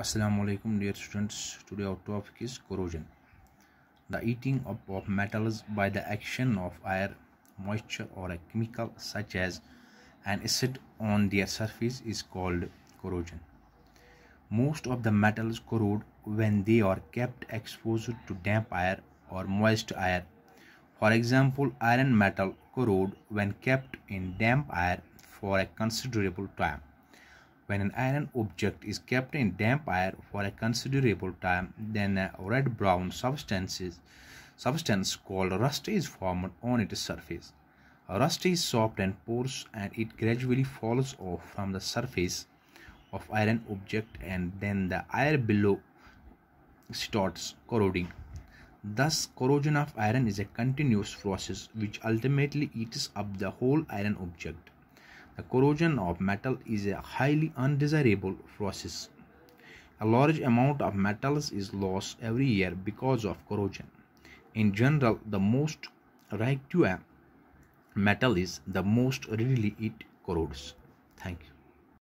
Assalamu alaikum dear students. Today our topic is corrosion. The eating up of metals by the action of air, moisture or a chemical such as an acid on their surface is called corrosion. Most of the metals corrode when they are kept exposed to damp air or moist air. For example, iron metal corrode when kept in damp air for a considerable time. When an iron object is kept in damp air for a considerable time, then a red-brown substance, substance called rust is formed on its surface. Rust is soft and porous and it gradually falls off from the surface of iron object and then the air below starts corroding. Thus, corrosion of iron is a continuous process which ultimately eats up the whole iron object. The corrosion of metal is a highly undesirable process. A large amount of metals is lost every year because of corrosion. In general, the most reactive metal is the most readily it corrodes. Thank you.